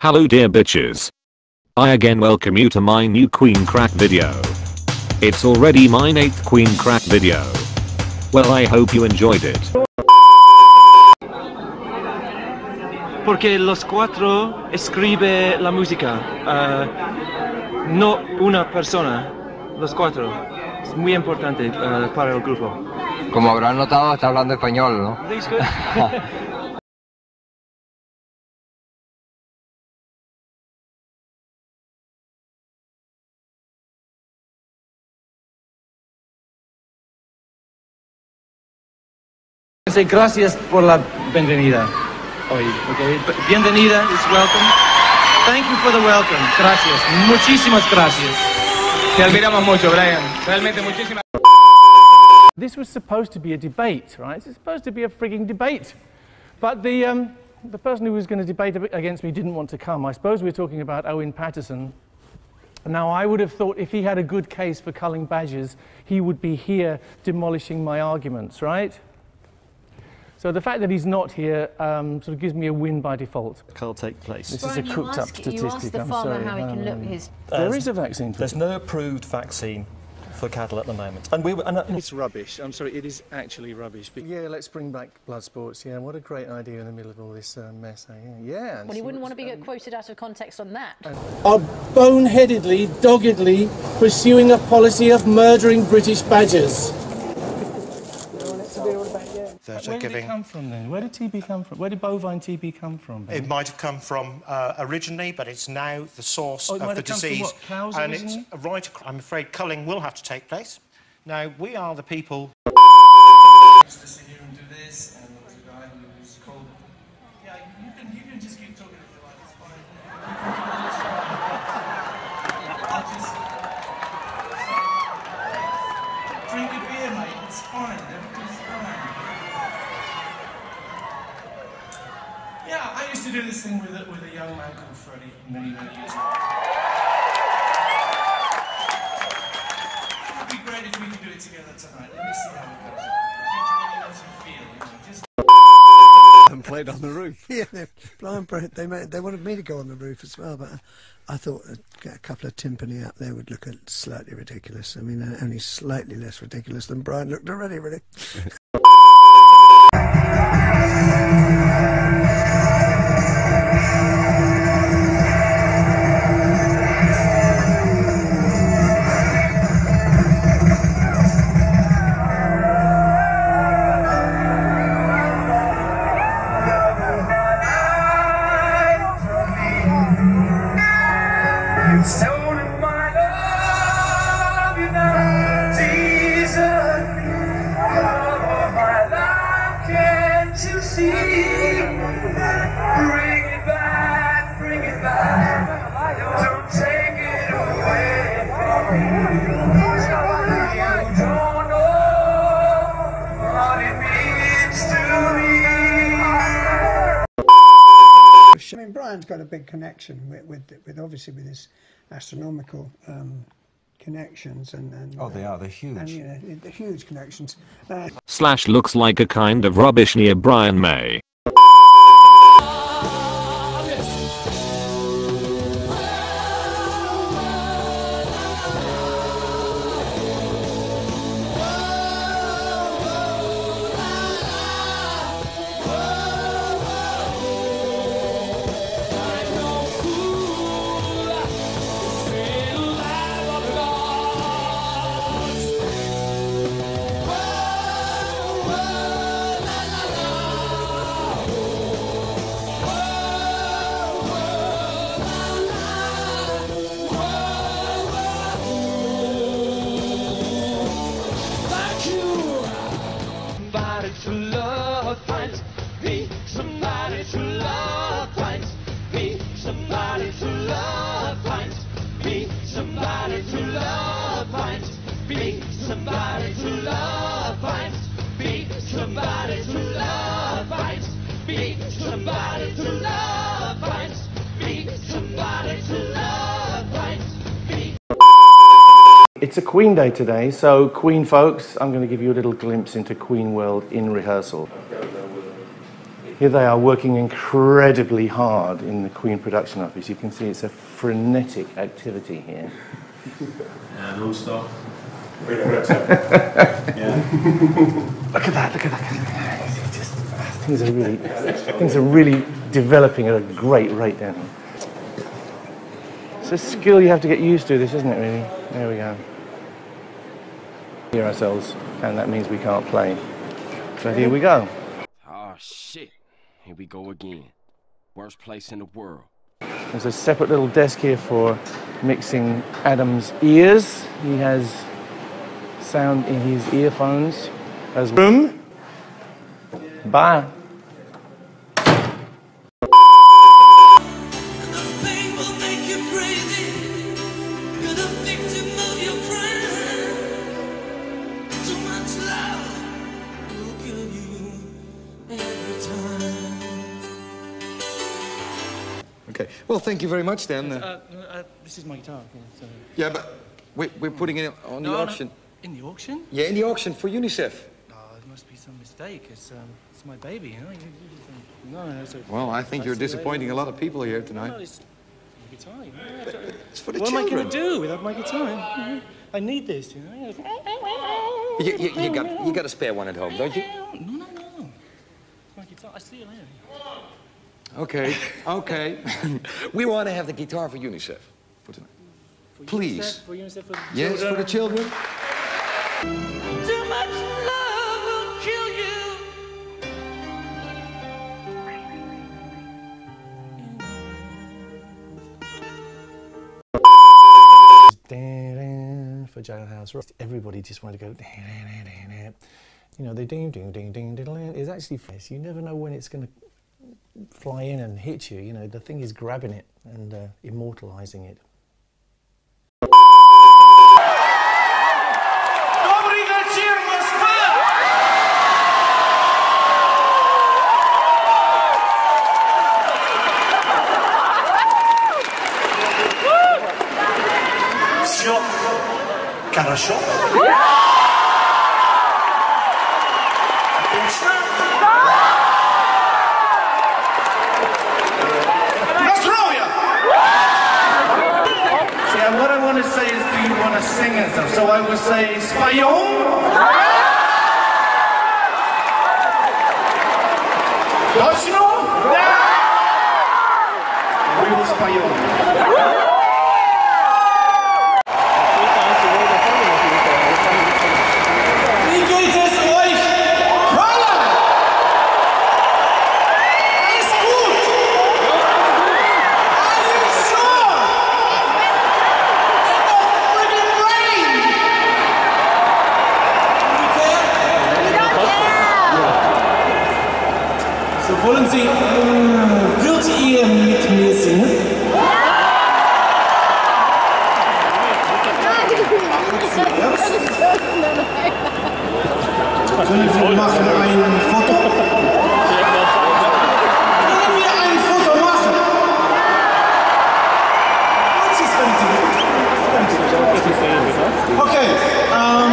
Hello dear bitches. I again welcome you to my new Queen Crack video. It's already my 8th Queen Crack video. Well I hope you enjoyed it. Porque los cuatro escribe la música, ah, no una persona, los cuatro. Es muy importante ah, para el grupo. Como habrán notado, está hablando español, ¿no? gracias por la bienvenida hoy, okay? Bienvenida is welcome. Thank you for the welcome. Gracias. Muchísimas gracias. Te admiramos mucho, Brian. Realmente muchísimas This was supposed to be a debate, right? It's supposed to be a frigging debate. But the, um, the person who was going to debate against me didn't want to come. I suppose we're talking about Owen Paterson. Now, I would have thought if he had a good case for culling badgers, he would be here demolishing my arguments, right? So the fact that he's not here um, sort of gives me a win by default. Can't take place. This Brian, is a you cooked up statistic. You asked the I'm farmer sorry. how he can look his. There is a vaccine for There's it. no approved vaccine for cattle at the moment. And we were, and, uh, It's rubbish. I'm sorry, it is actually rubbish. Yeah, let's bring back blood sports. Yeah, what a great idea in the middle of all this uh, mess. eh? Yeah. Well, he wouldn't want to be quoted out of context on that. are boneheadedly, doggedly pursuing a policy of murdering British badgers. That are Where did it come from then? Where did TB come from? Where did bovine TB come from? Ben? It might have come from uh, originally, but it's now the source Oh, of the have come from disease. cows and it's right. I'm afraid culling will have to take place. Now we are the people. And played on the roof. yeah, they, blind Brett, they, made, they wanted me to go on the roof as well, but I thought a, a couple of timpani up there would look slightly ridiculous. I mean, only slightly less ridiculous than Brian looked already, really. I mean, Brian's got a big connection with, with, with obviously with his astronomical um, connections and, and Oh, they are, they're huge. and you know the huge connections. Uh, Slash looks like a kind of rubbish near Brian May. It's a Queen Day today, so Queen folks, I'm going to give you a little glimpse into Queen world in rehearsal. Here they are working incredibly hard in the Queen production office. You can see it's a frenetic activity here. Uh, and no stop. yeah. Look at that, look at that. It's just, things, are really, things are really developing at a great rate down here. It's a skill you have to get used to, this, isn't it, really? There we go. Hear ourselves, and that means we can't play. So here we go. Oh shit. Here we go again. Worst place in the world. There's a separate little desk here for mixing Adam's ears. He has sound in his earphones as room. Bye. Well, thank you very much then. Uh, Uh, uh, this is my guitar. yeah, so- yeah, but we're, we're putting it on the No, no. auction. In the auction? Yeah, in the auction for UNICEF. Oh, there must be some mistake. It's, um, it's my baby, you know? You, you just think, no, no, it's a, Well, I think you're see you later. disappointing a lot of people here No, tonight. it's my guitar, you know? It's for the what am I going to do without my guitar? Mhm. I need this, you know? You, you, you got you got a spare one at home, don't you? No, no, no. It's my guitar. I see you later. Okay, okay. we want to have the guitar for UNICEF for tonight. For Please. UNICEF, for UNICEF, for the Yes, for the children. Too much love will kill you. for Jailhouse Rock. Everybody just wanted to go. You know, the ding ding ding ding ding. It's actually fast. You never know when it's going to fly in and hit you. You know, the thing is grabbing it and uh, immortalizing it. Добрый вечер, Москва! Все хорошо? Stuff? So wollen Sie, äh, würdet ihr mit mir singen? Können wir machen ein Foto? Können wir ein Foto machen? Was ist, wenn Sie- Okay, um,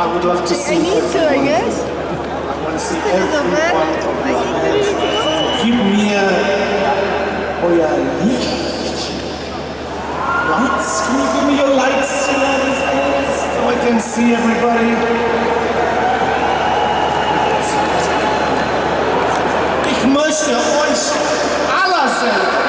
I would love to see everyone. I want to see everyone. Euer Licht. Lights? Can you give me your lights? So I can see everybody. Ich möchte euch alle sehen.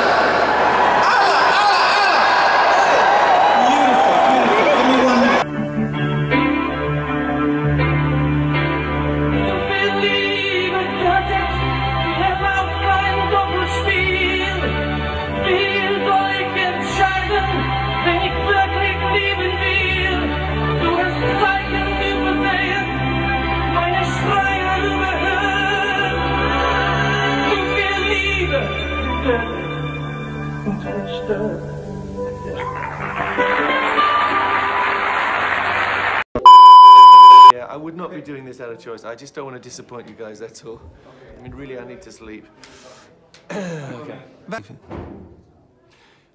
I would not be doing this out of choice. I just don't want to disappoint you guys, that's all. I mean, really, I need to sleep. okay.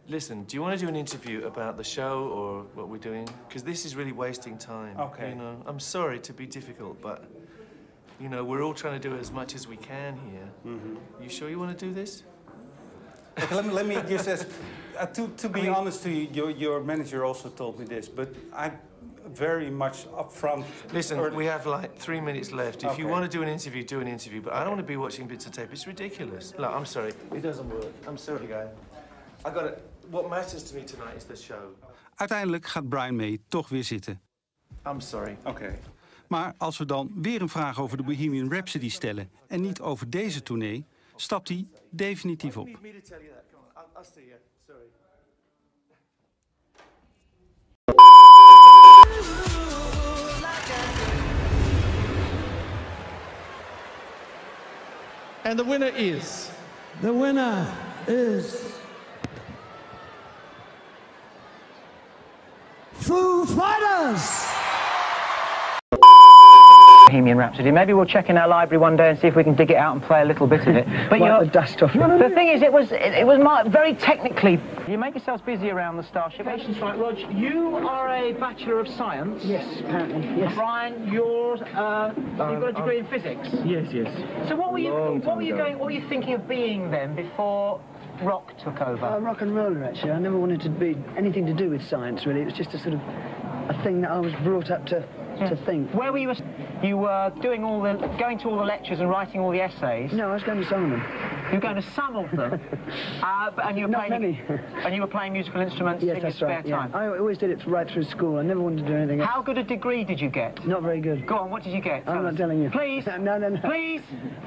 Listen, do you want to do an interview about the show or what we're doing? Because this is really wasting time. Okay. You know, I'm sorry to be difficult, but You know, we're all trying to do as much as we can here. Mm -hmm. You sure you want to do this? Okay, let me, let me just ask, uh, to, to be honest to you, your, your manager also told me this, but I'm very much upfront. Listen, early- we have like three minutes left. If you Okay. want to do an interview, do an interview. But I don't want to be watching bits of tape. It's ridiculous. Look, I'm sorry. It doesn't work. I'm sorry, guy. I got it. What matters to me tonight is the show. Uiteindelijk gaat Brian May toch weer zitten. I'm sorry. Oké. Maar als we dan weer een vraag over de Bohemian Rhapsody stellen en niet over deze tournee, stapt hij definitief op. And the winner is. The winner is Foo Fighters. Bohemian Rhapsody. Maybe we'll check in our library one day and see if we can dig it out and play a little bit of it. But you're- the dust off it. The thing is, it was it, it was mar- very technically. You make yourselves busy around the Starship. Patience, right, Rog? You are a Bachelor of Science. Yes, apparently. Yes. Brian, yours. Uh, you've got a degree in physics. Yes, yes. So what were you what were you ago. going? What were you thinking of being then before rock took over? Uh, rock and roller, actually. I never wanted to be anything to do with science, really. It was just a sort of a thing that I was brought up to, to think. Where were you? You were doing all the going to all the lectures and writing all the essays. No, I was going to some of them. You were going to some of them, uh, but, and you were Not playing. many. and you were playing musical instruments Yes, in your spare right. Yeah. time. I always did it right through school. I never wanted to do anything else. How good a degree did you get? Not very good. Go on, what did you get? I'm Tell not us. telling you. Please. no, no, no. Please.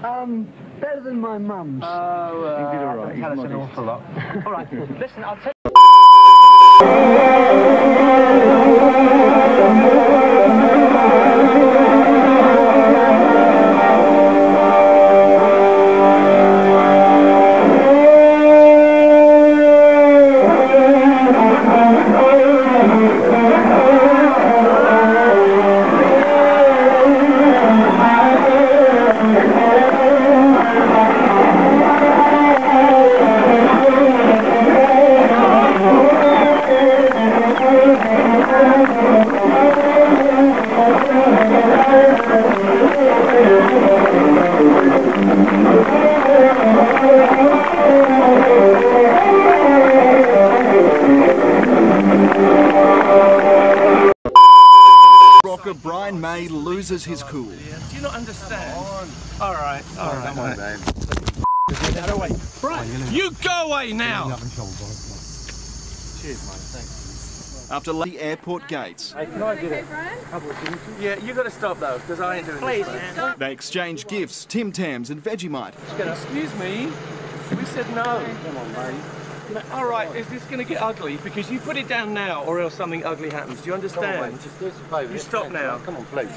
Um, better than my mum's. Oh, uh, did all that right. Tell us an awful lot. all right, listen, I'll tell Rocker loses his cool. Do you not understand? All right, all right. come on, babe. Get away. Brian, you go away now. Cheers, mate. Thanks. After the airport gates, Hey, can I get it? Yeah, you got to stop though, because I ain't doing Please, this. man. they exchange gifts, Tim Tams and Vegemite. Excuse me. We said no. Come on, mate. All right, is this going to get ugly? Because you put it down now, or else something ugly happens. Do you understand? You stop now. Come on, please.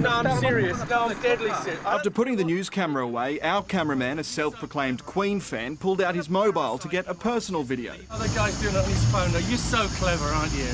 No, I'm serious. No, I'm deadly serious. After putting the news camera away, our cameraman, a self-proclaimed Queen fan, pulled out his mobile to get a personal video. Other guy's doing it on his phone. Now, you're so clever, aren't you?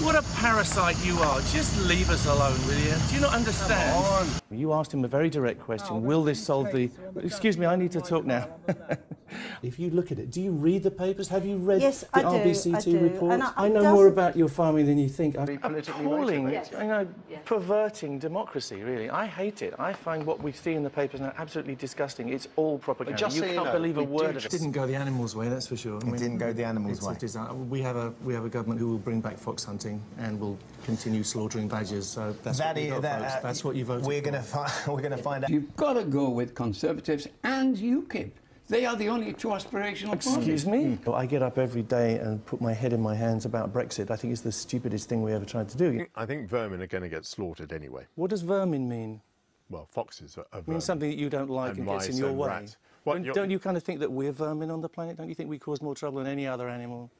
What a parasite you are. Just leave us alone, will you? Do you not understand? You asked him a very direct question. Oh, will this solve the... Excuse me, I need to talk now. if you look at it, do you read the papers? Have you read Yes, the I do, RBCT I do. reports? And I- I know more doesn't- about your farming than you think. I'm politically appalling. motivated. It's, you know, perverting democracy, really. I hate it. I find what we see in the papers now absolutely disgusting. It's all propaganda. just you so can't know, believe a word of it. just- didn't go the animals' way, that's for sure. It didn't go the animals' it's a way. we have a we have a government who will bring back fox hunting and will continue slaughtering badgers. So that's That what got, that, uh, That's what you voted we're for. gonna fi- we're going to find out. You've got to go with Conservatives and UKIP. They are the only two aspirational parties. Excuse parties. me? I get up every day and put my head in my hands about Brexit. I think it's the stupidest thing we ever tried to do. I think vermin are going to get slaughtered anyway. What does vermin mean? Well, foxes are, are It vermin. means something that you don't like And and, gets in your and way. rats. What, don't you kind of think that we're vermin on the planet? Don't you think we cause more trouble than any other animal?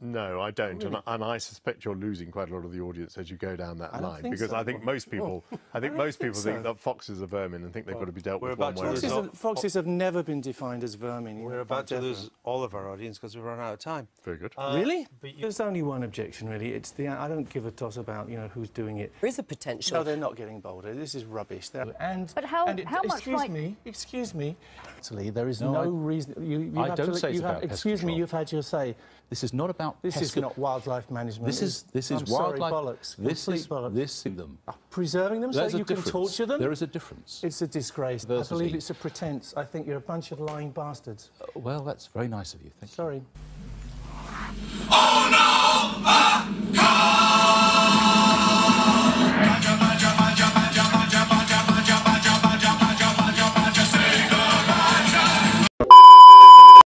No, I don't, and, Really? and I suspect you're losing quite a lot of the audience as you go down that I line because so. I think most people, Oh, I think I most think people think so. that foxes are vermin and think they've got to be dealt We're with one way or to lose Foxes, another. have, foxes have never been defined as vermin. We're about to definitely. lose all of our audience because we've run out of time. Very good. Uh, really? There's only one objection, really. It's the I don't give a toss about you know who's doing it. There is a potential. No, they're not getting bolder. This is rubbish. They're- and But how- and it- how much excuse like- me, excuse me. Actually, there is No, no, I- reason. You, you I have don't to, say it's about pest Excuse me, you've had your say. This is not about this is not wildlife management. This is this is I'm wildlife. Sorry, bollocks. This is bollocks. this them. Uh, preserving them There's so you difference. can torture them. There is a difference. It's a disgrace. I believe it's a pretense. I think you're a bunch of lying bastards. Uh, well, that's very nice of you. Thank sorry. you. Sorry. Oh no!